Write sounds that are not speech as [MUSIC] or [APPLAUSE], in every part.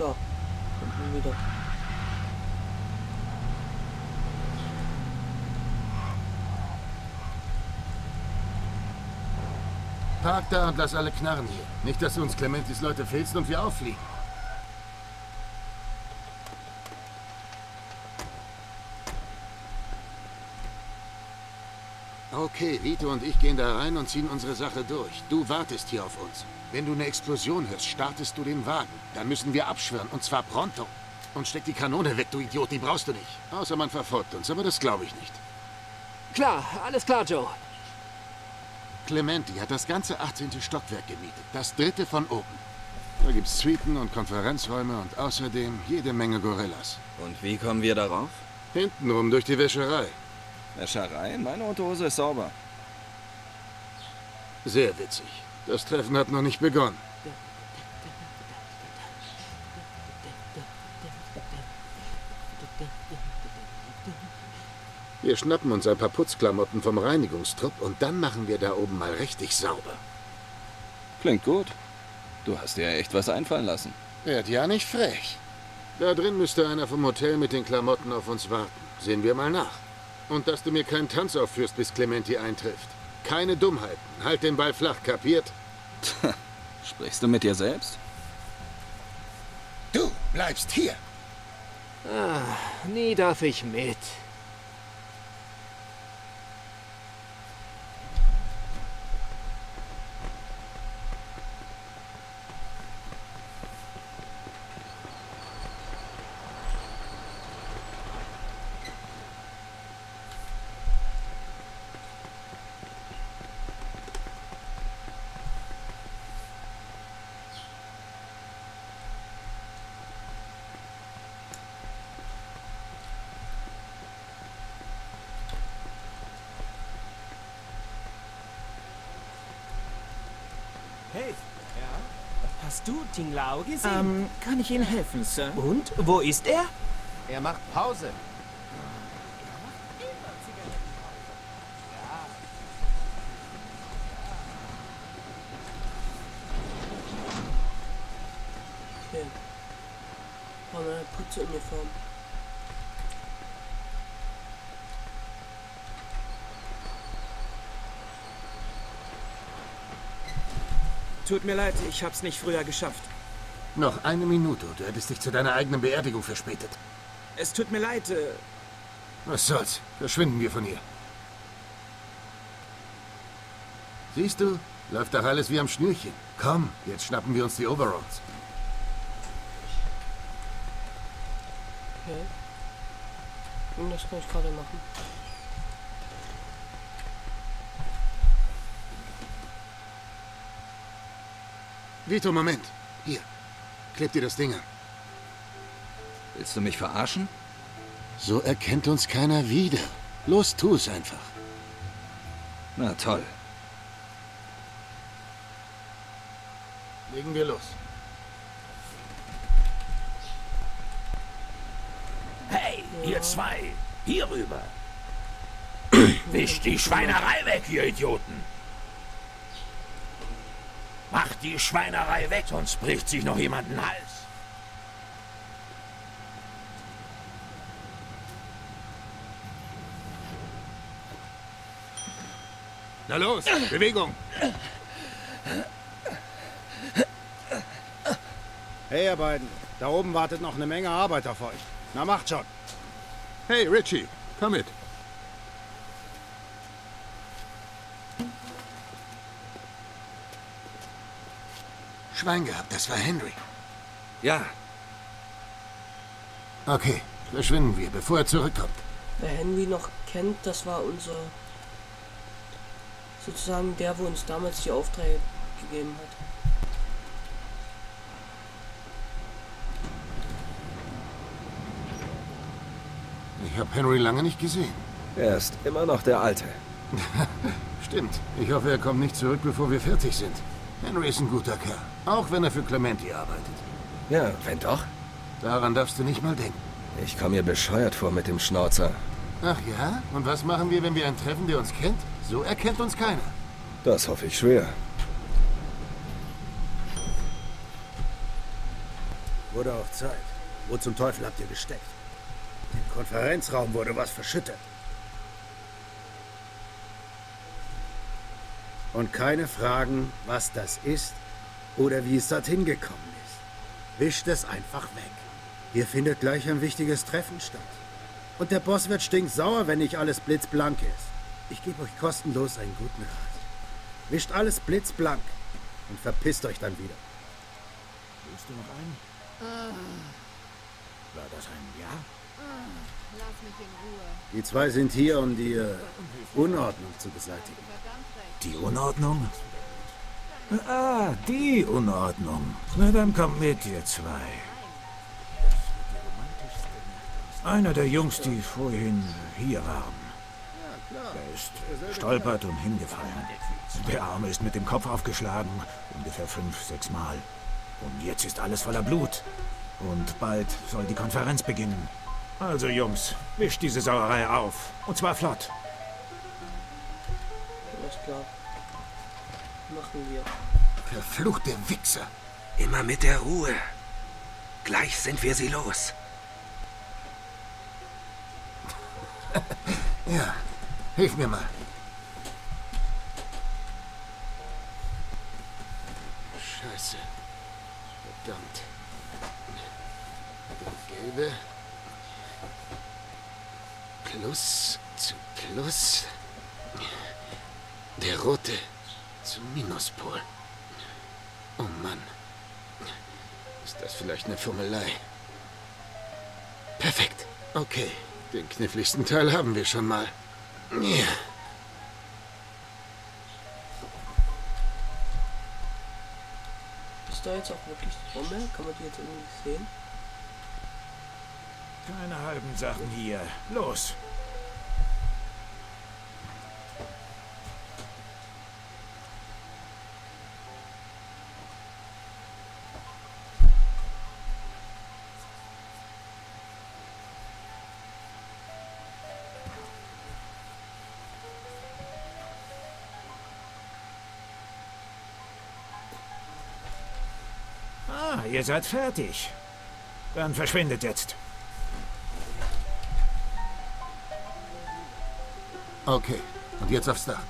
So. Und wieder. Park da und lass alle knarren hier. Nicht, dass uns Clementis Leute fehlst und wir auffliegen. Okay, Vito und ich gehen da rein und ziehen unsere Sache durch. Du wartest hier auf uns. Wenn du eine Explosion hörst, startest du den Wagen. Dann müssen wir abschwirren, und zwar pronto. Und steck die Kanone weg, du Idiot, die brauchst du nicht. Außer man verfolgt uns, aber das glaube ich nicht. Klar, alles klar, Joe. Clementi hat das ganze 18. Stockwerk gemietet. Das dritte von oben. Da gibt's Suiten und Konferenzräume und außerdem jede Menge Gorillas. Und wie kommen wir darauf? Hintenrum durch die Wäscherei. Wäscherei? Meine Unterhose ist sauber. Sehr witzig. Das Treffen hat noch nicht begonnen. Wir schnappen uns ein paar Putzklamotten vom Reinigungstrupp und dann machen wir da oben mal richtig sauber. Klingt gut. Du hast dir echt was einfallen lassen. Werd ja nicht frech. Da drin müsste einer vom Hotel mit den Klamotten auf uns warten. Sehen wir mal nach. Und dass du mir keinen Tanz aufführst, bis Clementi eintrifft. Keine Dummheiten. Halt den Ball flach, kapiert? Sprichst du mit dir selbst? Du bleibst hier. Ah, nie darf ich mit. Hast du Tinglao gesehen? Ähm, kann ich Ihnen helfen, Sir? Und? Wo ist er? Er macht Pause. Okay. Haben wir eine Putzuniform. Tut mir leid, ich hab's nicht früher geschafft. Noch eine Minute du hättest dich zu deiner eigenen Beerdigung verspätet. Es tut mir leid, äh, Was soll's? Verschwinden wir von hier. Siehst du? Läuft doch alles wie am Schnürchen. Komm, jetzt schnappen wir uns die Overalls. Okay. Und das kann ich gerade machen. Vito, Moment. Hier. Kleb dir das Ding an. Willst du mich verarschen? So erkennt uns keiner wieder. Los, tu es einfach. Na toll. Legen wir los. Hey, ihr zwei, hier rüber. [CLEARS THROAT] Wischt die Schweinerei weg, ihr Idioten. Macht die Schweinerei weg, sonst bricht sich noch jemand den Hals. Na los, Bewegung. Hey, ihr beiden. Da oben wartet noch eine Menge Arbeit auf euch. Na, macht schon. Hey, Richie, komm mit. Schwein gehabt, das war Henry. Ja, Okay, verschwinden wir, bevor er zurückkommt. Wer Henry noch kennt, das war unser. sozusagen der, wo uns damals die Aufträge gegeben hat. Ich habe Henry lange nicht gesehen. er ist immer noch der Alte. [LAUGHS] Stimmt. Ich hoffe, er kommt nicht zurück, bevor wir fertig sind. Henry ist ein guter Kerl. Auch wenn er für Clementi arbeitet. Ja, wenn doch. Daran darfst du nicht mal denken. Ich komme mir bescheuert vor mit dem Schnauzer. Ach ja? Und was machen wir, wenn wir einen treffen, der uns kennt? So erkennt uns keiner. Das hoffe ich schwer. Wurde auch Zeit. Wo zum Teufel habt ihr gesteckt? Im Konferenzraum wurde was verschüttet. Und keine Fragen, was das ist oder wie es dorthin gekommen ist. Wischt es einfach weg. Hier findet gleich ein wichtiges Treffen statt. Und der Boss wird stinksauer, wenn nicht alles blitzblank ist. Ich gebe euch kostenlos einen guten Rat. Wischt alles blitzblank und verpisst euch dann wieder. Willst du noch einen? War das ein Ja? Lass mich in Ruhe. Die zwei sind hier, um die äh, Unordnung zu beseitigen. Die Unordnung? Ah, die Unordnung. Na, dann kommt mit, ihr zwei. Einer der Jungs, die vorhin hier waren. Er ist stolpert und hingefallen. Der Arme ist mit dem Kopf aufgeschlagen, ungefähr fünf, sechs Mal. Und jetzt ist alles voller Blut. Und bald soll die Konferenz beginnen. Also Jungs, wischt diese Sauerei auf. Und zwar flott. Alles klar. Machen wir. Verfluchte Wichser. Immer mit der Ruhe. Gleich sind wir sie los. [LAUGHS] Ja, hilf mir mal. Scheiße. Verdammt. Der gelbe. Plus zu Plus. Der rote zum Minuspol. Oh Mann. Ist das vielleicht eine Fummelei? Perfekt. Okay. Den kniffligsten Teil haben wir schon mal. Ja. Ist da jetzt auch wirklich die Trommel? Kann man die jetzt irgendwie sehen? Keine halben Sachen hier. Los. Ah, ihr seid fertig. Dann verschwindet jetzt. Okay. Und jetzt aufs Dach.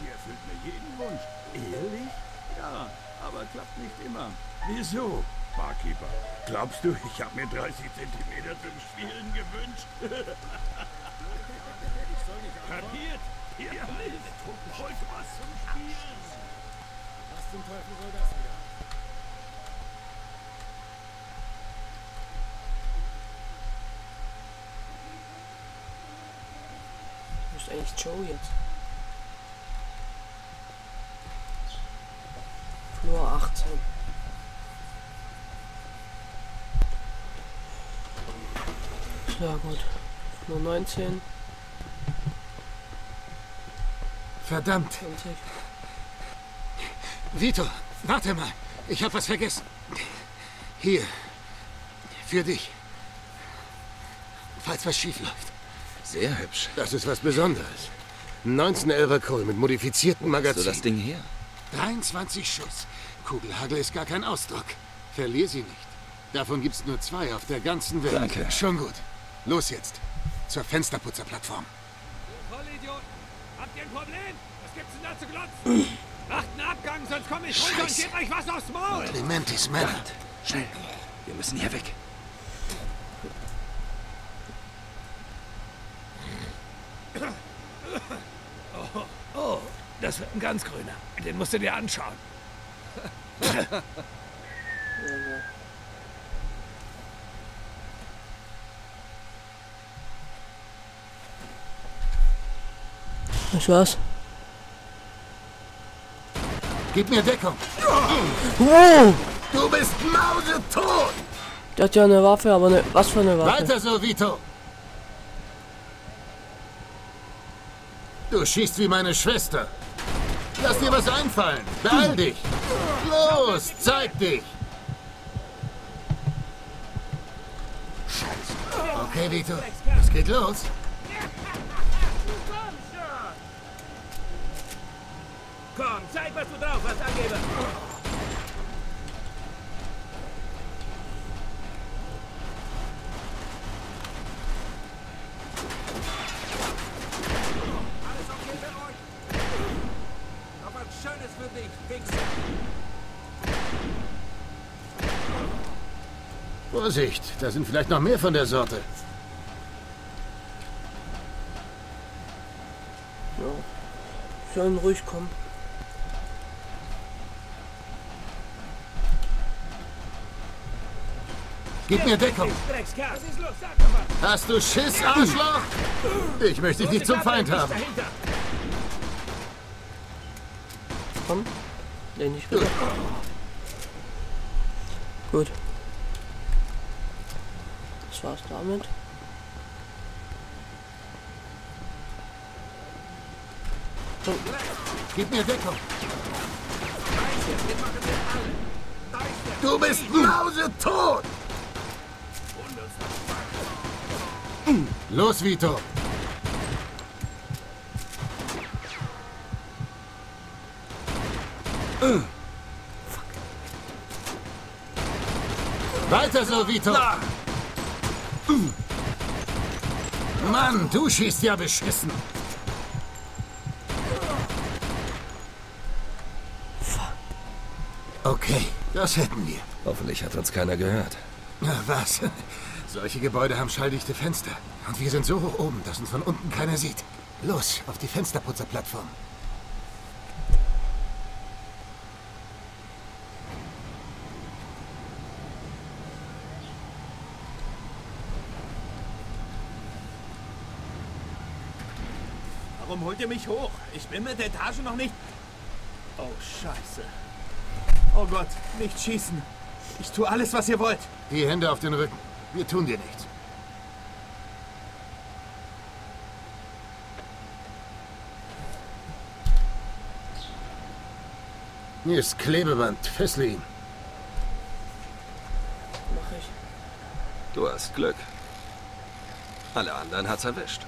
Die erfüllt mir jeden Wunsch. Ehrlich? Ja, aber klappt nicht immer. Wieso, Barkeeper? Glaubst du, ich habe mir 30 Zentimeter zum Spielen gewünscht? [LAUGHS] Kapiert? Ihr wollt was zum Spielen? Was zum Teufel soll das wieder? Eigentlich Joe jetzt? Flur 18. Ja gut. Flur 19. Verdammt. 20. Vito, warte mal. Ich habe was vergessen. Hier. Für dich. Falls was schief läuft. Sehr hübsch. Das ist was Besonderes. 1911er Kohl mit modifiziertem Magazin. So das Ding hier. 23 Schuss. Kugelhagel ist gar kein Ausdruck. Verlier sie nicht. Davon gibt's nur zwei auf der ganzen Welt. Danke. Schon gut. Los jetzt. Zur Fensterputzerplattform. Vollidioten! Habt ihr ein Problem? Was gibt's denn da zu glotzen? Macht einen Abgang, sonst komme ich runter und Scheiße. gebe euch was aufs Maul! Clementis Männer. Schnell. Wir müssen hier weg. Oh, das wird ein ganz grüner. Den musst du dir anschauen. Was war's? Gib mir Deckung. Wow! Du bist mausetot. Der hat ja eine Waffe, aber eine. Was für eine Waffe? Weiter so, Vito. Du schießt wie meine Schwester. Lass dir was einfallen. Beeil dich. Los, zeig dich. Okay, Vito. Es geht los. Komm, zeig, was du drauf hast, Angeber! Vorsicht, da sind vielleicht noch mehr von der Sorte. Ja. Sollen ruhig kommen. Gib mir Deckung. Hast du Schiss, Arschloch? Ich möchte dich nicht zum Feind haben. Komm. Nee, nicht wieder. Gut. Das war's damit. So, Gib mir Deckung. Du bist mausetot! Los, Vito. Weiter so, Vito. Mann, du schießt ja beschissen. Okay, das hätten wir. Hoffentlich hat uns keiner gehört. Na was? [LAUGHS] Solche Gebäude haben schalldichte Fenster. Und wir sind so hoch oben, dass uns von unten keiner sieht. Los, auf die Fensterputzerplattform. Holt ihr mich hoch? Ich bin mit der Etage noch nicht... Oh, scheiße. Oh Gott, nicht schießen. Ich tue alles, was ihr wollt. Die Hände auf den Rücken. Wir tun dir nichts. Hier ist Klebeband. Fessle ihn. mach ich. Du hast Glück. Alle anderen hat's erwischt.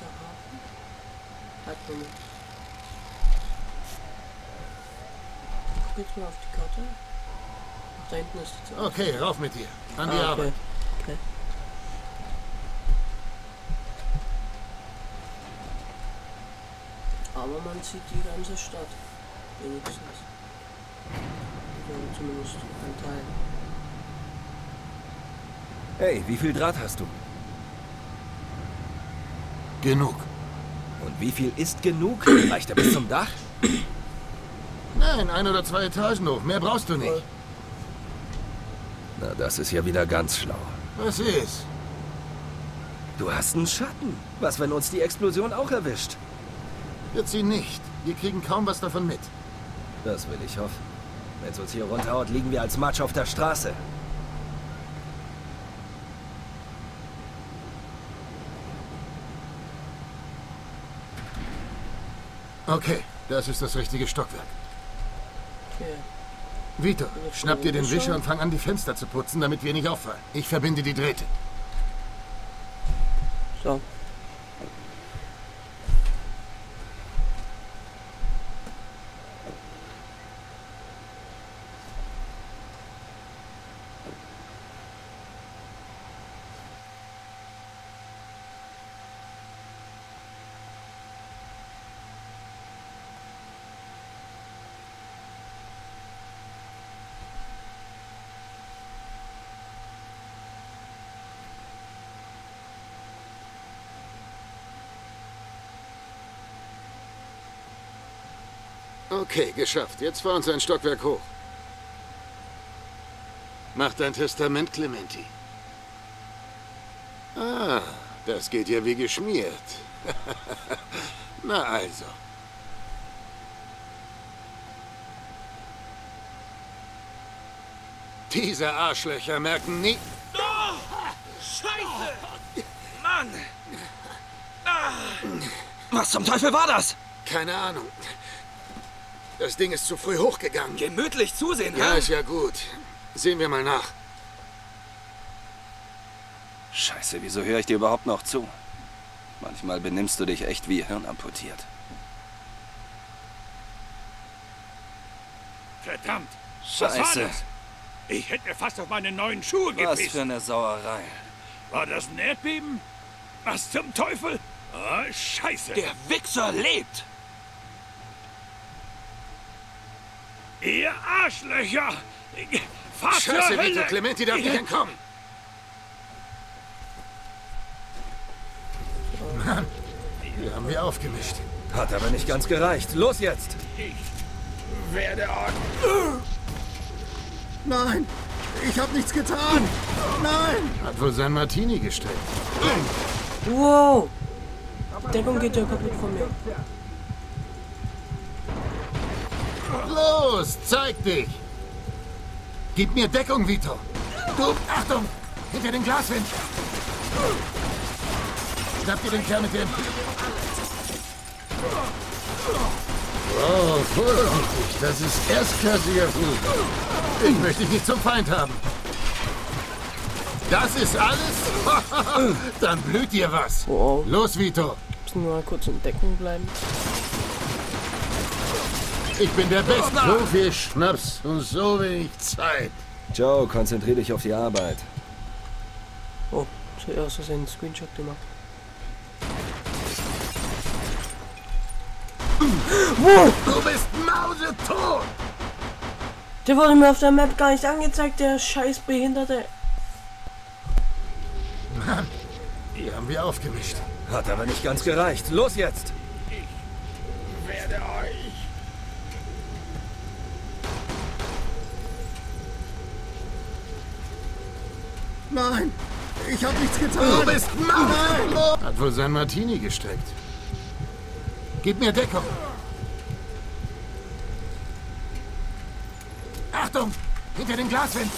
Da hinten ist der Hafen. Halt Moment. Guck jetzt mal auf die Karte. Da hinten ist die Zahl. Okay, rauf mit dir. An die Ah, Arbeit. okay. okay. Aber man sieht die ganze Stadt. Wenigstens. Ja, zumindest ein Teil. Hey, wie viel Draht hast du? Genug. Und wie viel ist genug? [CLEARS THROAT] Reicht er bis zum Dach? Nein, ein oder zwei Etagen hoch. Mehr brauchst du nicht. Na, das ist ja wieder ganz schlau. Was ist? Du hast einen Schatten. Was, wenn uns die Explosion auch erwischt? Wird sie nicht. Wir kriegen kaum was davon mit. Das will ich hoffen. Wenn's uns hier runterhaut, liegen wir als Matsch auf der Straße. Okay, das ist das richtige Stockwerk. Okay. Vito, schnapp dir den Wischer. Wischer und fang an, die Fenster zu putzen, damit wir nicht auffallen. Ich verbinde die Drähte. So. Okay, geschafft. Jetzt fahr uns ein Stockwerk hoch. Mach dein Testament, Clementi. Ah, das geht ja wie geschmiert. [LAUGHS] Na also. Diese Arschlöcher merken nie... Scheiße! Mann! Was zum Teufel war das? Keine Ahnung. Das Ding ist zu früh hochgegangen. Gemütlich zusehen, Ja, hä? ist ja gut. Sehen wir mal nach. Scheiße, wieso höre ich dir überhaupt noch zu? Manchmal benimmst du dich echt wie hirnamputiert. Verdammt! Was war Scheiße. das? Ich hätte mir fast auf meine neuen Schuhe Was gepisst. für eine Sauerei. War das ein Erdbeben? Was zum Teufel? Ah, scheiße. Der Wichser lebt! Ihr Arschlöcher! Fahrt zur Scheiße, Vito! Clementi darf nicht entkommen. Mann, hier haben wir aufgemischt. Hat aber nicht ganz gereicht. Los jetzt! Werde Nein, ich habe nichts getan. Nein. Hat wohl sein Martini gestellt. Wow! Deckung geht ja kaputt von mir. Los, zeig dich! Gib mir Deckung, Vito! Du, Achtung! Hinter den Glaswind! Schnapp dir den Kerl mit dem... Oh, vorsichtig, das ist erstklassiger Flug. Ich möchte dich nicht zum Feind haben. Das ist alles? [LAUGHS] Dann blüht dir was. Wow. Los, Vito. Müssen wir mal kurz in Deckung bleiben. Ich bin der Beste. So viel Schnaps und so wenig Zeit. Joe, konzentrier dich auf die Arbeit. Oh, zuerst hast du einen Screenshot gemacht. Du bist mausetot! Der wurde mir auf der Map gar nicht angezeigt, der scheiß Behinderte. Mann, die haben wir aufgemischt. Hat aber nicht ganz gereicht. Los jetzt! werde euch. Nein, ich habe nichts getan. Du bist mausetot! Hat wohl sein Martini gestreckt. Gib mir Deckung. Achtung! Hinter dem Glaswind!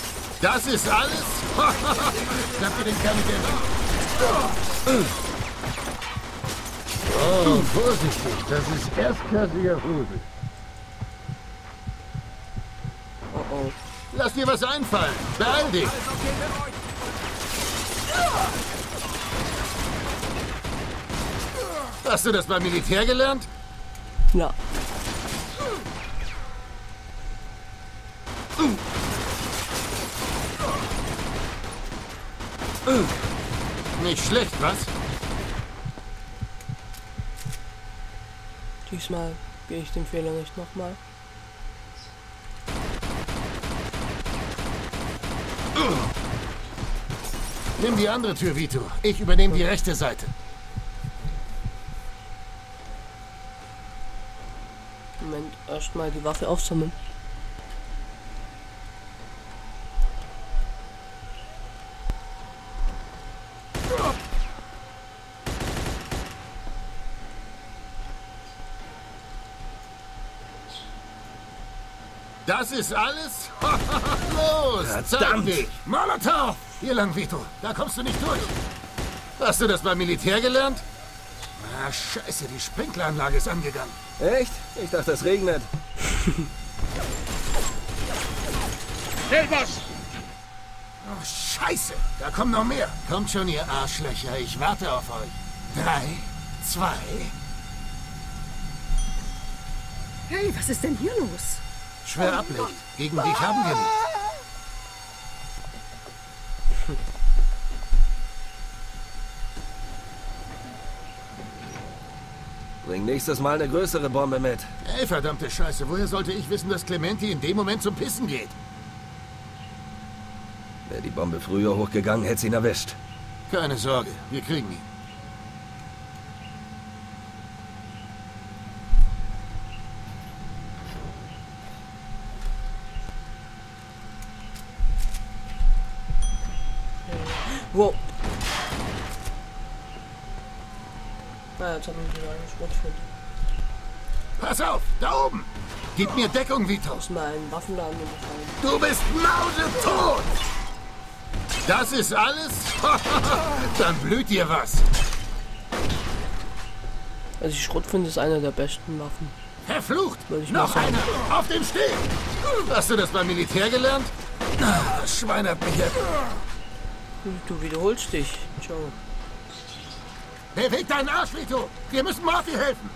Das ist alles? [LAUGHS] Schnapp dir den Kerl mit dem... Oh, vorsichtig, das ist erstklassiger Fusel. Oh oh. Lass dir was einfallen. Beeil dich. Hast du das beim Militär gelernt? Ja. Nicht schlecht, was? Diesmal gehe ich den Fehler nicht nochmal. Nimm die andere Tür, Vito. Ich übernehme die rechte Seite. Moment, erstmal die Waffe aufsammeln. Das ist alles? [LAUGHS] Los, zeig Verdammt. dich. Molotow! Hier lang, Vito. Da kommst du nicht durch. Hast du das beim Militär gelernt? Ah, scheiße, die Sprinkleranlage ist angegangen. Echt? Ich dachte, es regnet. [LAUGHS] Silbers! Oh, scheiße, da kommen noch mehr. Kommt schon, ihr Arschlöcher. Ich warte auf euch. Drei, zwei, Hey, was ist denn hier los? schwer ablegt. Gegen dich haben wir nichts. Bring nächstes Mal eine größere Bombe mit. Ey, verdammte Scheiße, woher sollte ich wissen, dass Clementi in dem Moment zum Pissen geht? Wäre die Bombe früher hochgegangen, hätte sie ihn erwischt. Keine Sorge, wir kriegen ihn. Wow. Na, jetzt haben wir wieder einen Schrotfund. Pass auf, da oben! Gib mir Deckung, Vito. Muss mal einen Waffenladen gefallen. Du bist mausetot! Das ist alles? [LAUGHS] Dann blüht dir was. Also die Schrotflinte ist eine der besten Waffen. Verflucht! Ich Noch sagen. einer! Auf dem Steg! Hast du das beim Militär gelernt? Ah, Schwein hat mich... Du wiederholst dich, Joe. Beweg deinen Arsch, Vito! Wir müssen Marty helfen!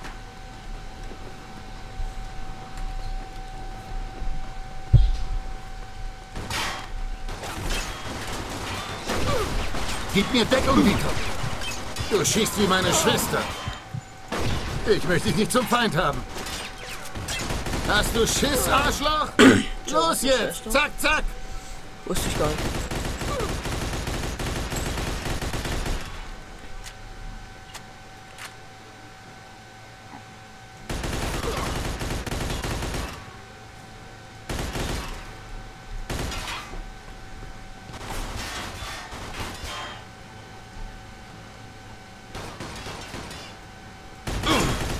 Gib mir Deckung, Vito! Du schießt wie meine Schwester. Ich möchte dich nicht zum Feind haben. Hast du Schiss, Arschloch? [CLEARS THROAT] Los jetzt! Zack, zack! Wusste ich gar nicht.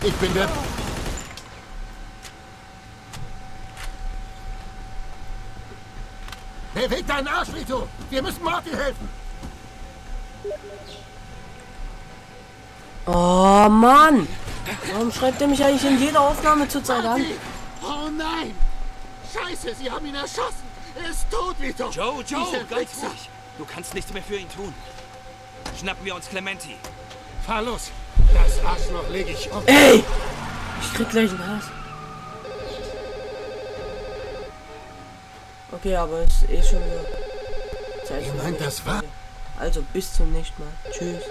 Ich bin der... Beweg deinen Arsch, Vito! Wir müssen Marty helfen! Oh Mann! Warum schreibt er mich eigentlich in jeder Aufnahme zurzeit an? Oh nein! Scheiße, sie haben ihn erschossen! Er ist tot, Vito! Joe, Joe, Dieser ganz Wichser. ruhig. Du kannst nichts mehr für ihn tun. Schnappen wir uns Clementi. Fahr los! Das Arschloch lege ich um. Ey! Ich krieg gleich einen Hass. Okay, aber es ist eh schon wieder Zeit. Meint, die das war-. Also bis zum nächsten Mal. Tschüss.